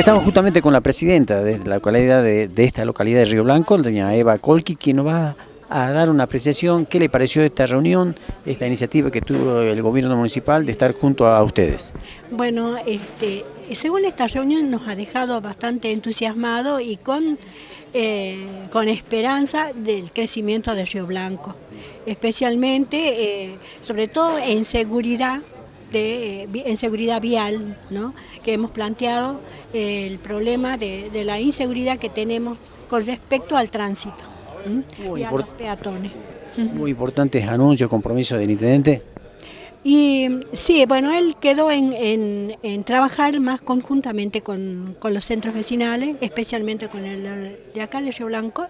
Estamos justamente con la presidenta de la localidad de, esta localidad de Río Blanco, doña Eva Colqui, quien nos va a dar una apreciación. ¿Qué le pareció esta reunión, esta iniciativa que tuvo el gobierno municipal de estar junto a ustedes? Bueno, este, según esta reunión nos ha dejado bastante entusiasmado y con, eh, con esperanza del crecimiento de Río Blanco, especialmente, eh, sobre todo en seguridad de, en seguridad vial, ¿no? que hemos planteado el problema de, de, la inseguridad que tenemos con respecto al tránsito y a los peatones. Muy importantes anuncios, compromisos del intendente. Y sí, bueno, él quedó en, en, en trabajar más conjuntamente con, con, los centros vecinales, especialmente con el de acá de Río Blanco,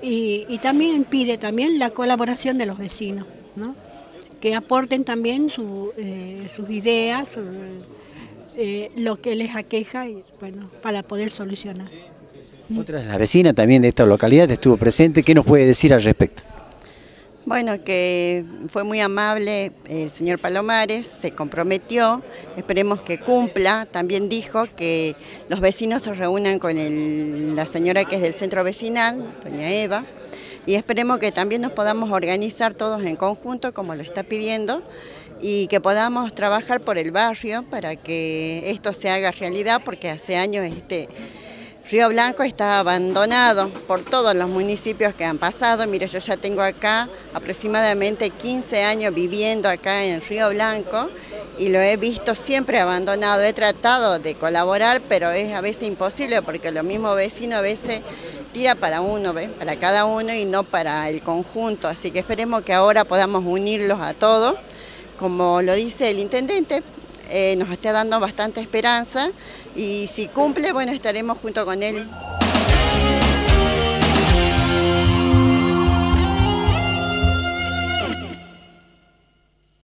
y, y también pide también la colaboración de los vecinos, ¿no? que aporten también su, eh, sus ideas, su, eh, lo que les aqueja, y, bueno, para poder solucionar. Otra de las vecinas también de esta localidad estuvo presente, ¿qué nos puede decir al respecto? Bueno, que fue muy amable el señor Palomares, se comprometió, esperemos que cumpla. También dijo que los vecinos se reúnan con el, la señora que es del centro vecinal, doña Eva, y esperemos que también nos podamos organizar todos en conjunto, como lo está pidiendo, y que podamos trabajar por el barrio para que esto se haga realidad, porque hace años este Río Blanco está abandonado por todos los municipios que han pasado. Mire, yo ya tengo acá aproximadamente 15 años viviendo acá en Río Blanco y lo he visto siempre abandonado. He tratado de colaborar, pero es a veces imposible porque los mismos vecinos a veces tira para uno, para cada uno y no para el conjunto. Así que esperemos que ahora podamos unirlos a todos. Como lo dice el intendente, eh, nos está dando bastante esperanza y si cumple, bueno, estaremos junto con él.